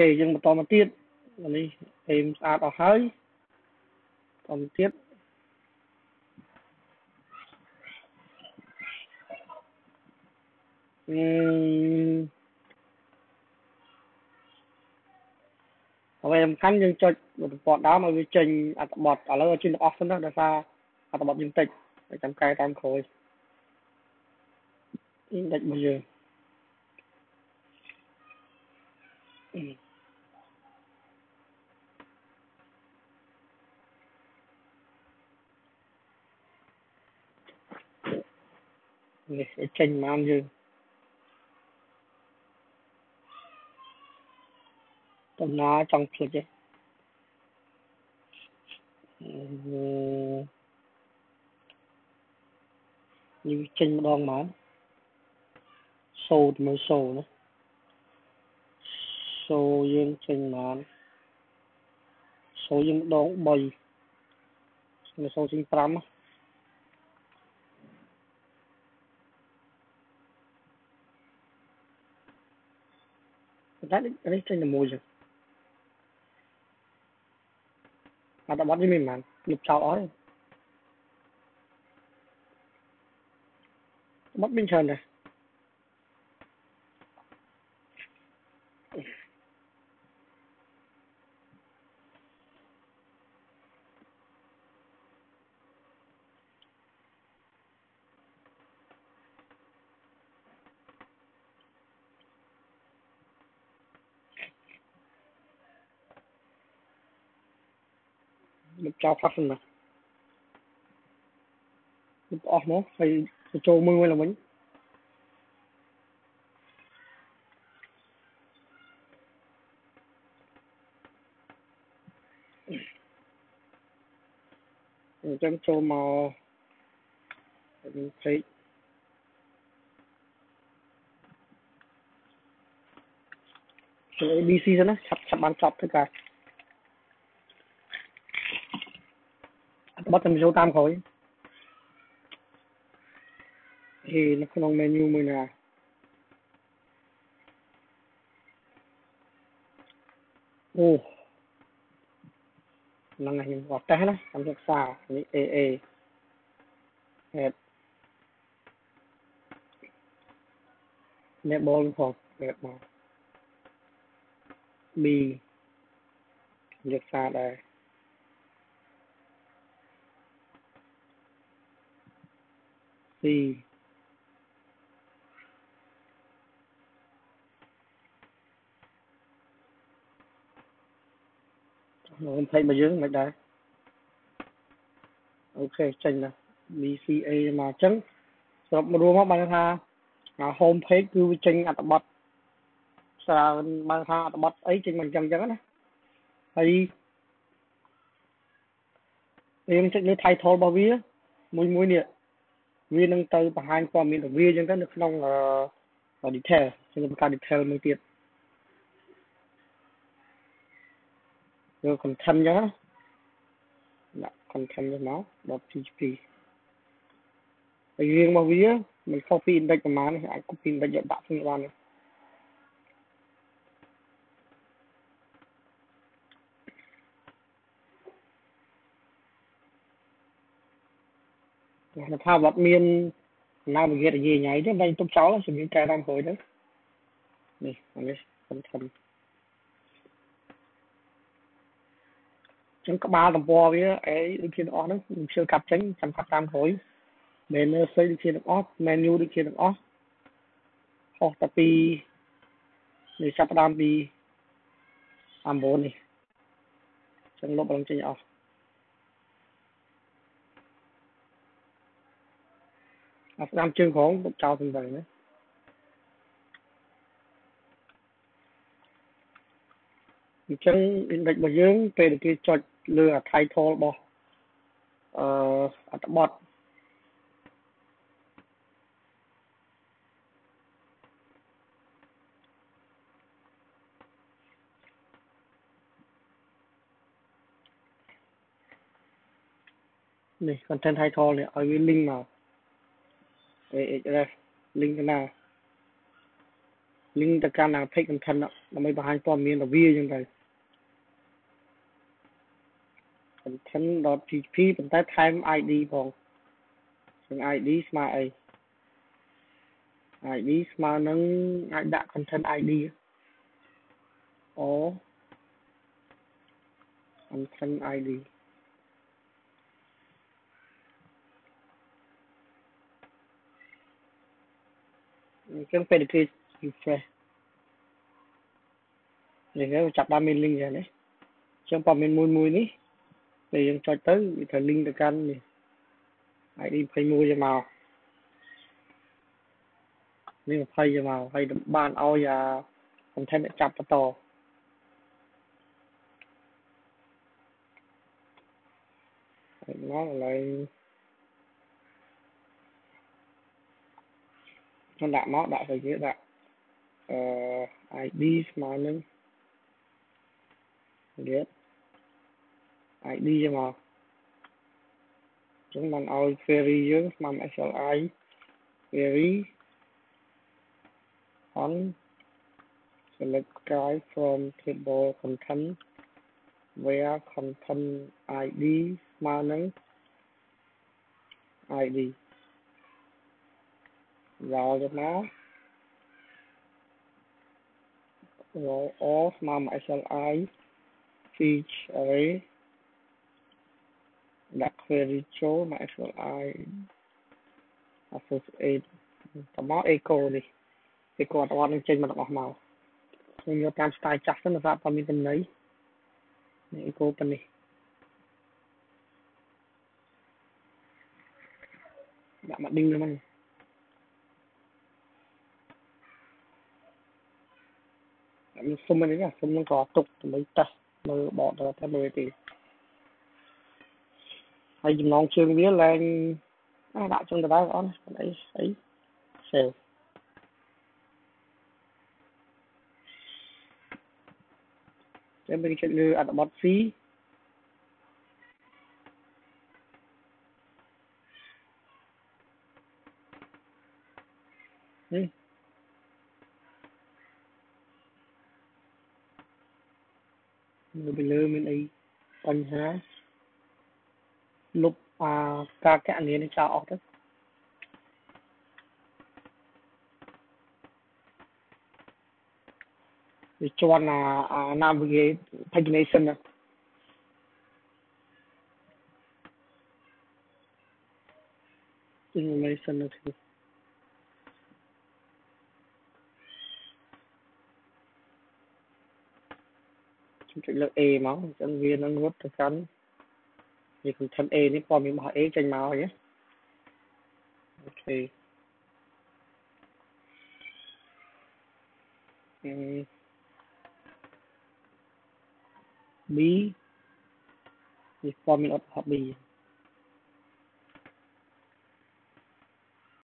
ខេយើងបន្តមកទៀតនេះអេមស្អាតអស់ហើយបន្តទៀតអឺអ្វីសំខាន់យើងចុចរបត់ដើមឲ្យវាចេញអត្ថបទឥឡូវចេញទាំងអស់សិនណាដោយសារអត្ថបទយើងតិចចាំកែតាមក្រោយអ៊ីនដិចរបស់យើង នេះចេញមកយើងដំណើរចង់ភ្លេចទេនេះចេញម្ដងមកសូត្រមើលសូណាសូយើងចេញមកសូយើងម្ដង3នៅសូចេញ5 តែនេះចេញតែមួយចឹងអត់បត់នេះមិនបានលុបចោលអស់ទេបត់មានច្រើនដែរ លុបចោល fast សិនបាទលុបអស់មកហើយចូលមើលវិញឡើងវិញអញ្ចឹងចូលមក page ចូល ABC សិនណាឆាប់ឆាប់បានចប់ទៅកា ការបត់តែចូលតាមក្រោយហេនៅក្នុង menu មួយណាអូហ្នឹងហើយខ្ញុំគាត់តេស្តណាខ្ញុំសិក្សានេះ AA head enable ផង head មក B យកសារដែរ ស៊ីខ្ញុំផ្លេចមកយើងមិនដែរអូខេចេញណា BCA មកអញ្ចឹងសរុបរួមមកបានថា home page គឺវាចេញអត្ថបទច្រើនបានថាអត្ថបទអីចេញមកអញ្ចឹងអញ្ចឹងណាហើយយើងចុចលើ title របស់វាមួយមួយនេះ វានឹងទៅបង្ហាញព័ត៌មានរបស់វាអញ្ចឹងទៅនៅក្នុង detail ខ្ញុំបង្កើត detail មួយទៀតយក content អញ្ចឹងណាដាក់ content នេះមកដល់ PHP ហើយរៀងរបស់វាមិនខុសពី index ប្រហែលអាច copy index យកដាក់គ្នាបានទេ គាត់ថាអត់មានណាវិទ្យានិយាយញ៉ៃទេមិនទុកចោលជំនាញកែតាមក្រោយទៅនេះនេះសំខាន់ចឹងក្បាលតំពណ៌វាអីដូចជាទាំងអស់ហ្នឹងខ្ញុំជឿកាប់ចេញចាំកាប់តាមក្រោយ banner ស្អីដូចជាទាំងអស់ menu ដូចជាទាំងអស់ហោះតែពីនេះចាប់ផ្ដើមពី9នេះចឹងលុបឡើងចេញអស់ អាស្ដាំជើងក្រោមទុកចោលទាំងហ្នឹងណាអញ្ចឹង index របស់យើងពេលគេចុចលើអា title របស់អឺអត្ថបទនេះ content title នេះឲ្យវា link មក AHREF link ទៅណា link ទៅកាន់ page content ដើម្បីបង្ហាញព័ត៌មានរបស់វាអញ្ចឹងទៅ content.php ប៉ុន្តែថែម ID ផងซึ่ง ID ស្មើអី ID ស្មើនឹងអាចដាក់ content ID អូ content ID អញ្ចឹងពេលគេ refresh នេះគេចាប់បានមាន link យ៉ាងនេះអញ្ចឹងព័ត៌មានមួយមួយនេះពេលយើងចុចទៅវាត្រូវ link ទៅកាន់នេះ ID 21យកមកនេះ20យកមកហើយបានឲ្យអា content ចាប់បន្តហើយមកឥឡូវ ខ្ញុំដាក់មកដាក់ទៅជាដាក់អឺ ID ស្មើនឹង get ID យកមកចឹងបានឲ្យ query យើងស្មើ SLI query on select guy from table content where content ID ស្មើ នឹង ID យកទៅមក row all ស្មើ SLI feature array ដាក់ query ចូលមក SQLi associate តមក echo នេះគេគាត់អត់នឹងចេញមកទាំងអស់មកខ្ញុំយកតាម style ចាស់ទៅសម្រាប់តែមានចំណៃនេះ echo ប៉ុណ្នេះដាក់មក ding ហ្នឹង សុំនេះណាសុំនឹងក៏ទុកដើម្បីតេស្តមើលបកទៅតែមើលទីហើយចំណងជើងវាឡើងដាក់ចឹងទៅដែរបងអីអី save ចាំ mình sẽ lưu ở bot C នេះ នៅពីលើមានអីបញ្ហាលុបអាការកណនានេះចោលអស់ទៅវាជន់អាអា navigate pagination ណា information នៅទីខ្ចុចលើ A មកអញ្ចឹងវានឹងរត់ទៅកាន់វា content A នេះព័ត៌មានរបស់ A ចេញមកហើយអូខេអឺ B នេះព័ត៌មានអត់ B